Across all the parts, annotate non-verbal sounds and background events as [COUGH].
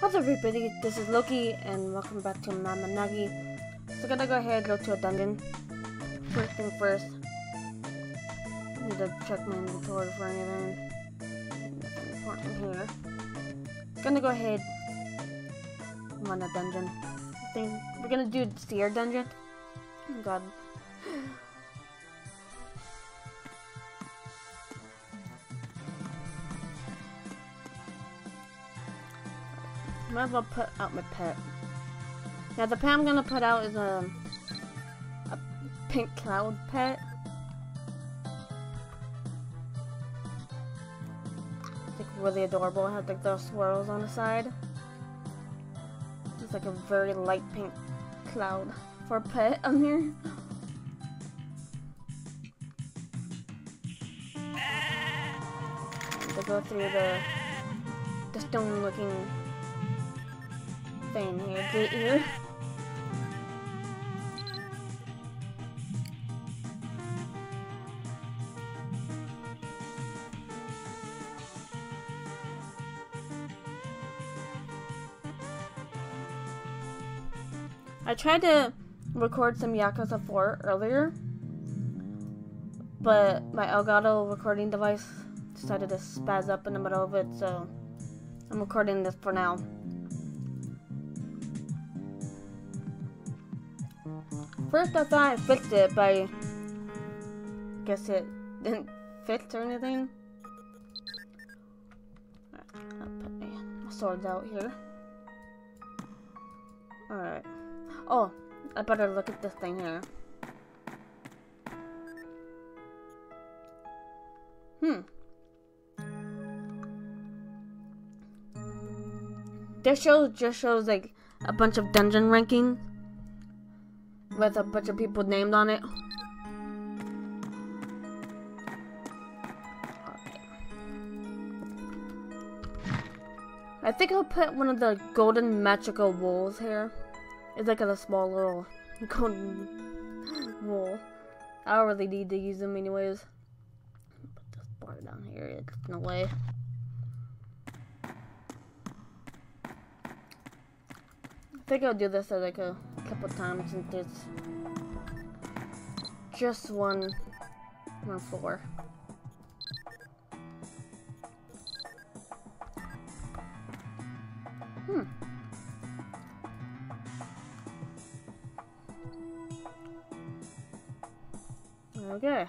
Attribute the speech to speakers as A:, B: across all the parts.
A: How's everybody? This is Loki, and welcome back to Mabinogi. So, gonna go ahead and go to a dungeon. First thing first, need to check my inventory for anything. Important here. Gonna go ahead. run a dungeon. I think we're gonna do the Ciar dungeon. Oh God. Might as well put out my pet. Yeah, the pet I'm gonna put out is a, a pink cloud pet. It's like really adorable. It has like those swirls on the side. It's like a very light pink cloud for a pet on here. [LAUGHS] To go through the the stone looking here, here. I tried to record some Yakuza 4 earlier, but my Elgato recording device decided to spaz up in the middle of it, so I'm recording this for now. First I thought I fixed it, but I guess it didn't fix or anything. I'll put my swords out here. Alright. Oh, I better look at this thing here. Hmm. This show just shows like a bunch of dungeon rankings with a bunch of people named on it. I think I'll put one of the golden magical wools here. It's like a small little [LAUGHS] golden wool. I don't really need to use them anyways. Put this bar down here. It's no way. Think I'll do this like a couple times since it's just one one floor. Hmm. Okay.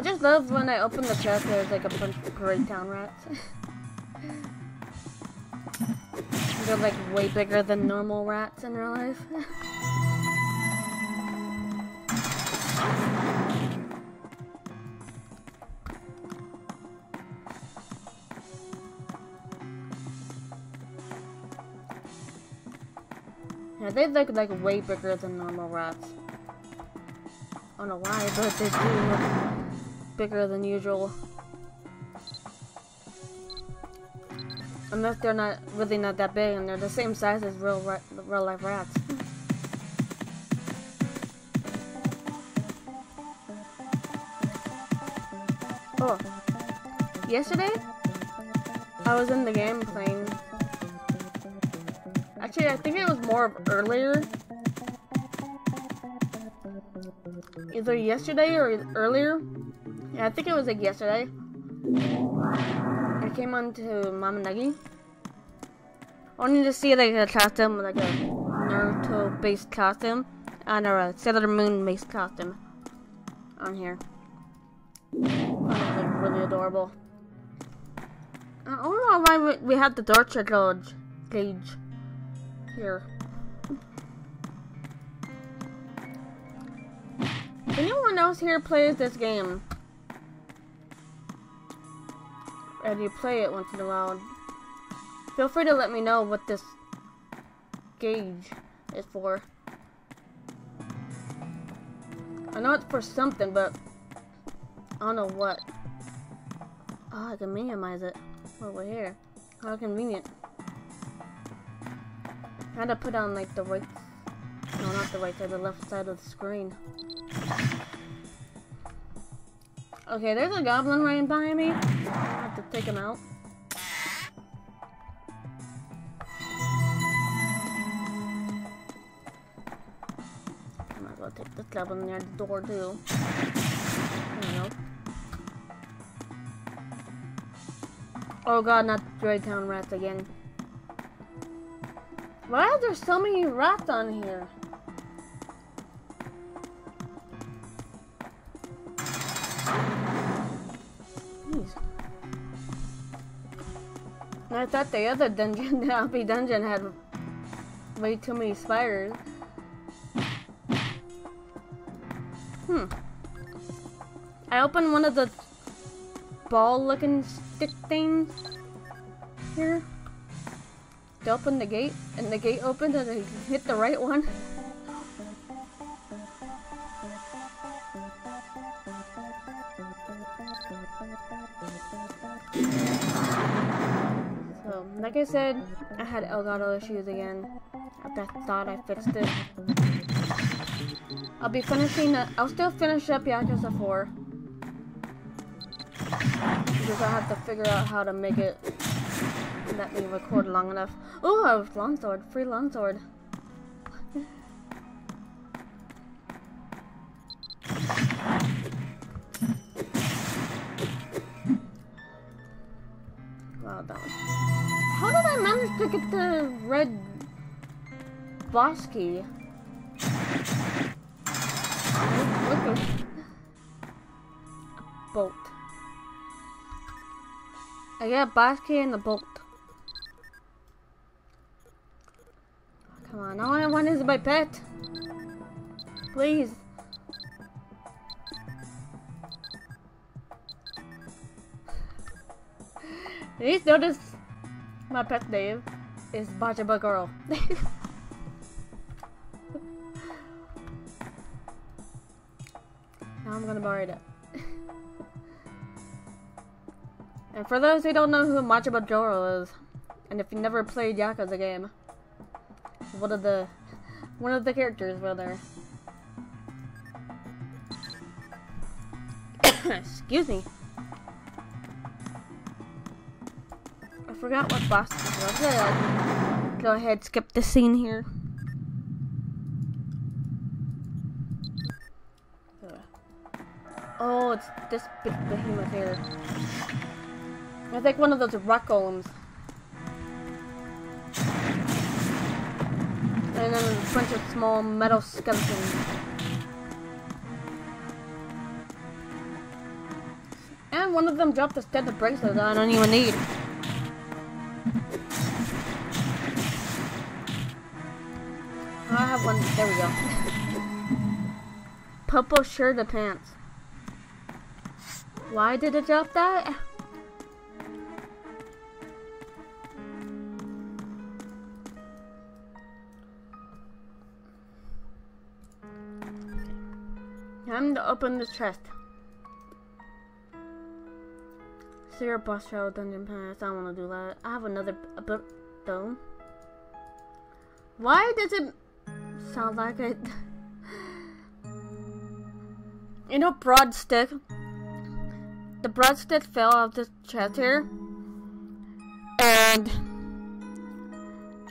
A: I just love when I open the chest there's like a bunch of great town rats. [LAUGHS] They're like way bigger than normal rats in real life. [LAUGHS] Yeah, they look like way bigger than normal rats. I don't know why, but they do look bigger than usual. Unless they're not really not that big and they're the same size as real real life rats. oh, yesterday I was in the game playing Actually, I think it was more of earlier. Either yesterday or earlier. I think it was like yesterday. I came on to. I wanted to see like a costume, like a Naruto-based costume, and a Sailor Moon-based costume on here. like really adorable. I don't know why we have the torture gauge. gauge here. Anyone else here plays this game? And you play it once in a while. Feel free to let me know what this gauge is for. I know it's for something, but I don't know what. Oh, I can minimize it over here. How convenient. I had to put on like the right, no, not the right side, the left side of the screen. Okay, there's a goblin right behind me. Take him out. I might as well take this goblin near the door too. Oh god, not Droid Town rats again. Why are there so many rats on here? I thought the other dungeon, [LAUGHS] the Alby dungeon, had way too many spiders. Hmm. I opened one of the ball-looking stick things here to open the gate, and the gate opened and I hit the right one. Like I said, I had Elgato issues again. I thought I fixed it. I'll be finishing, uh, I'll still finish up Yakuza 4. Because I have to figure out how to make it let me record long enough. Oh, I have longsword, free longsword. I at the red boss key? Look a bolt. I got boss key and the bolt. Come on, all I want is my pet. Please. Please notice my pet name is Majima Girl. [LAUGHS] now I'm gonna borrow it. [LAUGHS] and for those who don't know who Majima Goro is, and if you never played Yakuza game, one of the [LAUGHS] one of the characters rather. [COUGHS] Excuse me. Forgot what boss this was. Uh, go ahead, skip the scene here. Oh, it's this big behemoth here. I think one of those rock golems. And then a bunch of small metal skeletons. And one of them dropped a set of bracelets I don't even need. I have one. There we go. Purple shirt and pants. Why did it drop that? Time to open the chest. Zero boss travel dungeon pass. I don't want to do that. I have another book though. Why does it sound like it? [LAUGHS] you know, broad stick. The broad stick fell off the chest here, and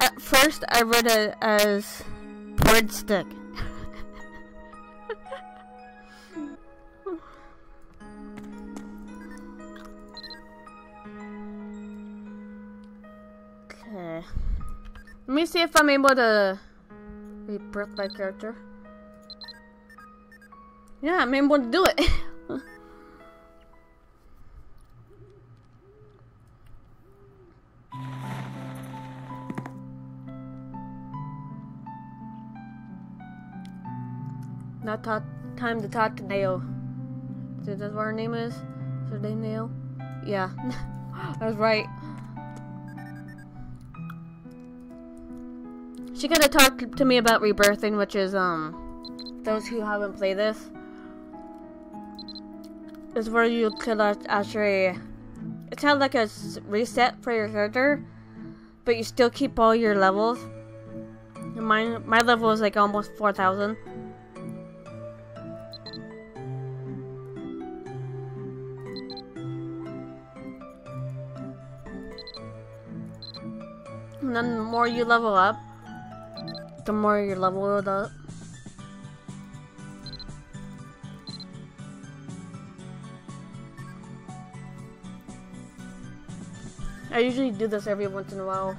A: at first I read it as breadstick. Okay. Let me see if I'm able to rebirth my character. Yeah, I'm able to do it. [LAUGHS] talk, time to talk to Nail. Is that what her name is? Is her name Nail? Yeah, [LAUGHS] was right. She of talked to me about rebirthing, which is, um, those who haven't played this, is where you could actually, it's kind of like a reset for your character, but you still keep all your levels. My my level is like almost four thousand. And then the more you level up, the more your level up. I usually do this every once in a while.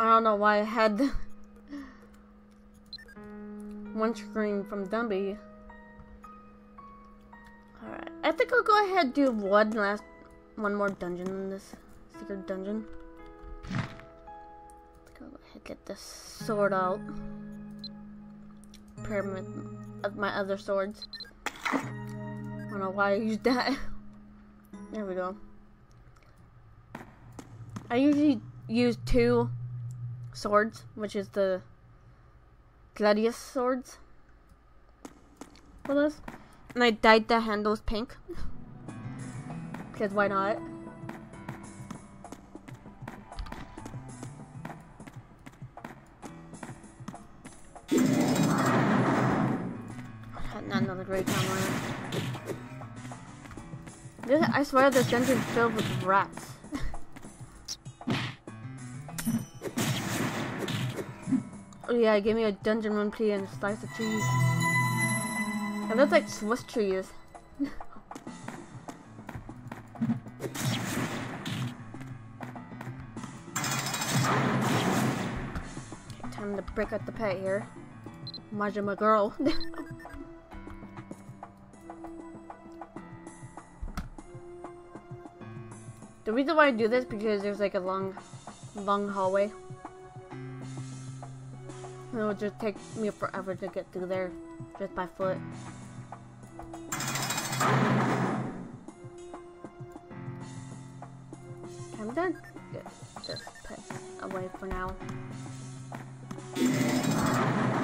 A: I don't know why I had [LAUGHS] one screen from Dumby. Alright, I think I'll go ahead and do one last, one more dungeon in this secret dungeon. Go ahead get this sword out. Pyramid of my other swords. I don't know why I used that. [LAUGHS] There we go. I usually use two swords, which is the Gladius swords for this. And I dyed the handles pink. [LAUGHS] Because why not? Not another great camera. This, I swear this dungeon's filled with rats. [LAUGHS] oh yeah, give me a dungeon run plea and a slice of cheese. It looks like Swiss cheese. [LAUGHS] time to break out the pet here. Majima girl. [LAUGHS] The reason why I do this because there's like a long, long hallway. It would just take me forever to get through there, just by foot. I'm gonna get this pet away for now.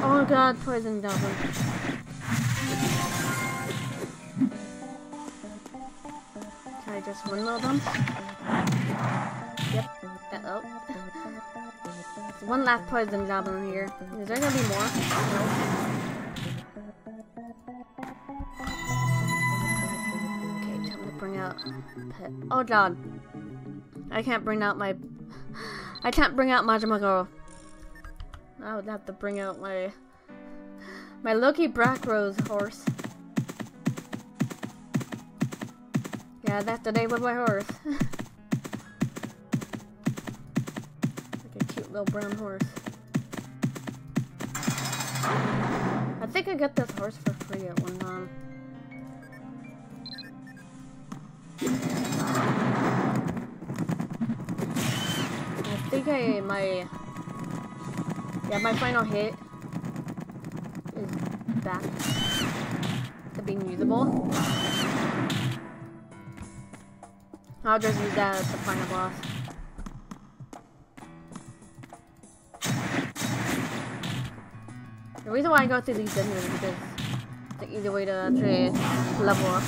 A: Oh god, poison goblin. Can I just windmill them? One last poison goblin here. Is there gonna be more? No. Okay, time to bring out pet. Oh god. I can't bring out my. I can't bring out Majima Girl. I would have to bring out my. My Loki Brackrose horse. Yeah, that's the name of my horse. [LAUGHS] little brown horse. I think I got this horse for free at one time. I think I my yeah my final hit is back to being usable. I'll just use that as the final boss. The reason why I go through these dungeons is because it's the easy way to actually level up.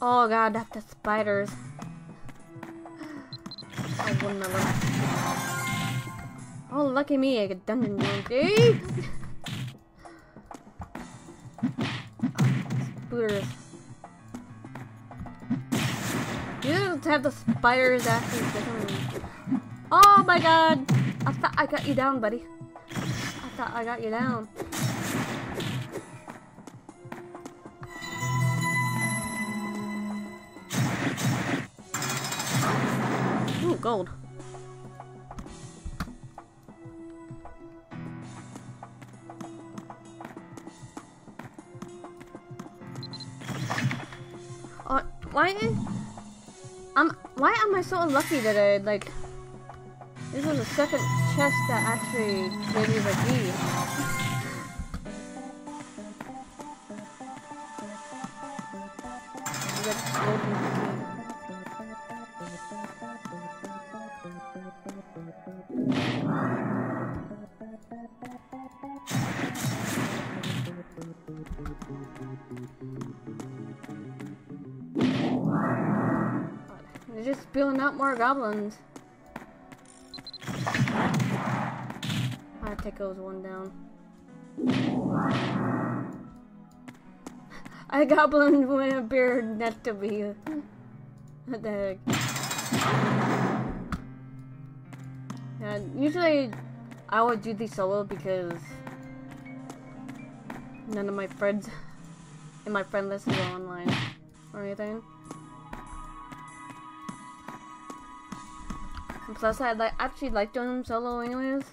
A: Oh god, that's the spiders. [SIGHS] Won my Oh, lucky me, I get dungeon game. Eh? Spooters. You don't have the spiders actually Oh my god! I thought I got you down, buddy I got you down. Ooh, gold. Uh, why? Um, why am I so unlucky today? Like, this is the second chest that actually gave me the key. They're just more goblins. Those one down. I got goblin with a beard next to be. What the heck? Yeah, usually I would do these solo because none of my friends [LAUGHS] in my friend list are online or anything. And plus, I like actually like doing them solo anyways.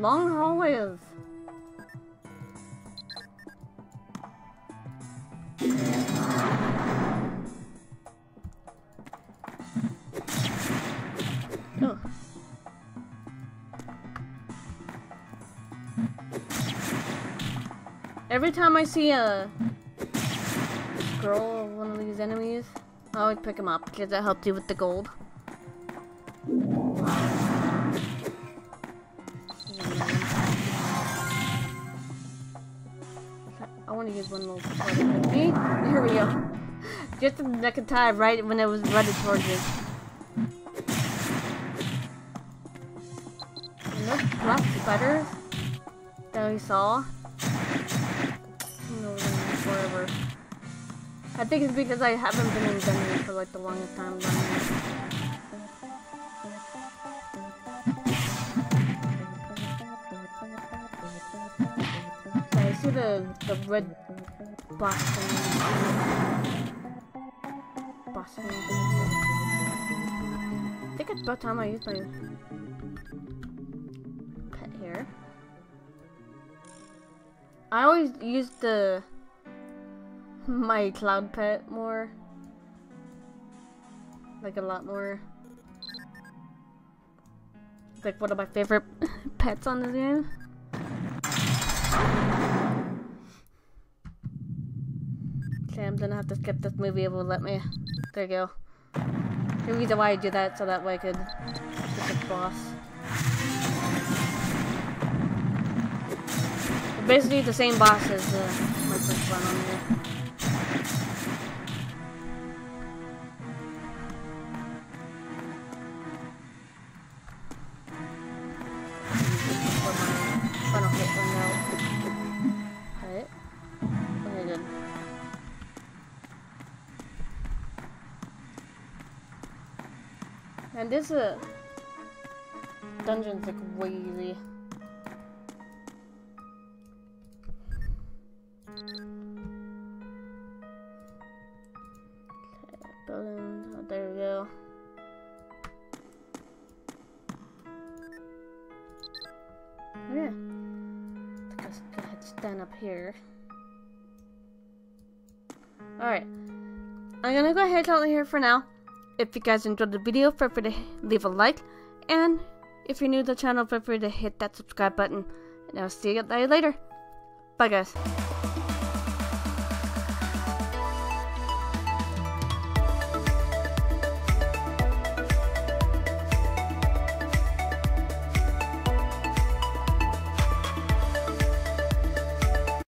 A: Long hallways? Oh. Every time I see a scroll or one of these enemies, I always pick them up because that helps you with the gold. Use one little See? Here we go. Just in the nick of time, right when it was running towards you. And those black spiders that we saw. Forever. I think it's because I haven't been in Denver for like the longest time. The the red. Boss thing. I think it's about time I use my pet here. I always use the [LAUGHS] my cloud pet more. Like a lot more. It's like one of my favorite [LAUGHS] pets on the game. Gonna have to skip this movie it will let me. There you go. The reason why I do that so that way I could get the boss. Basically the same boss as uh, my first one on here. This uh, dungeon's like way easy. Oh, there we go. Oh yeah. Let's go ahead stand up here. Alright. I'm gonna go ahead and call here for now. If you guys enjoyed the video, feel free to leave a like. And if you're new to the channel, feel free to hit that subscribe button. And I'll see you later. Bye guys.